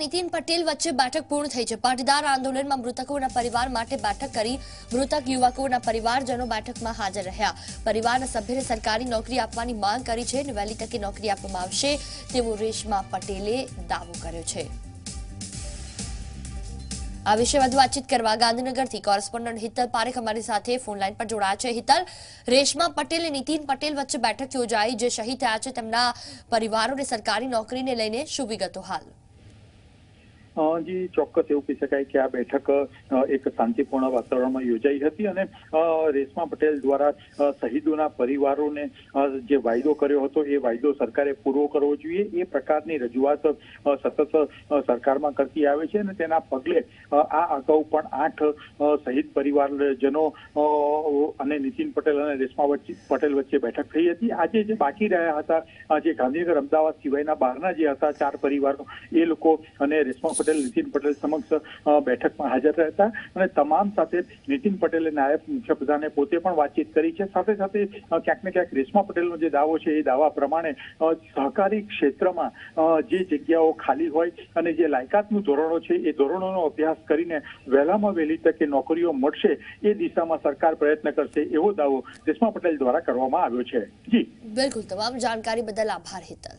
નીતિન પટેલ વચ્ચે બેઠક પૂર્ણ થઈ છે. પાટીદાર આંદોલનમાં મૃતકોના પરિવાર માટે બેઠક કરી મૃતક યુવકોના પરિવારજનો બેઠકમાં હાજર રહ્યા. પરિવારના સભ્યને સરકારી નોકરી આપવાની માંગ કરી છે અને વહેલી તકે નોકરી આપવામાં આવશે તેવો રેશમા પટેલે દાવો કર્યો છે. આ વિશે વધુ વાતચીત કરવા ગાંધીનગરથી કોરેસ્પોન્ડન્ટ હિતલ પારેખ અમારી સાથે ફોન લાઈન પર જોડાયા છે. હિતલ, રેશમા પટેલ અને નીતિન પટેલ વચ્ચે બેઠક યોજાઈ, જે શહીદ થયા છે. તેમના પરિવારોને સરકારી નોકરીને લઈને શું વિગતો હાલ? જી ચોક્કસ એવું કહી શકાય કે આ બેઠક એક શાંતિપૂર્ણ વાતાવરણમાં યોજાઈ હતી અને રેશમા પટેલ દ્વારા શહીદોના પરિવારોને જે વાયદો કર્યો હતો એ વાયદો સરકારે પૂરો કરવો જોઈએ. એ પ્રકારની રજૂઆત સતત સરકારમાં કરતી આવે છે અને તેના પગલે આ અગાઉ પણ આઠ શહીદ પરિવારજનો અને નીતિન પટેલ અને રેશમા પટેલ વચ્ચે બેઠક થઈ હતી. આજે જે બાકી રહ્યા હતા જે ગાંધીનગર, અમદાવાદ સિવાયના બહારના જે હતા ચાર પરિવારો, એ લોકો અને રેશમા પટેલ નીતિન પટેલ સમક્ષ બેઠકમાં હાજર હતા અને તમામ સાથે નીતિન પટેલે નાયબ મુખ્યપ્રધાને પોતે પણ વાતચીત કરી છે. સાથે સાથે ક્યાંક ને ક્યાંક રેશમા પટેલનો જે દાવો છે, એ દાવા પ્રમાણે સહકારી ક્ષેત્રમાં જે જગ્યાઓ ખાલી હોય અને જે લાયકાતનું ધોરણો છે, એ ધોરણોનો અભ્યાસ કરીને વહેલામાં વહેલી તકે નોકરીઓ મળશે એ દિશામાં સરકાર પ્રયત્ન કરશે એવો દાવો રેશમા પટેલ દ્વારા કરવામાં આવ્યો છે. જી. બિલકુલ, તમામ જાણકારી બદલ આભાર હિતલ.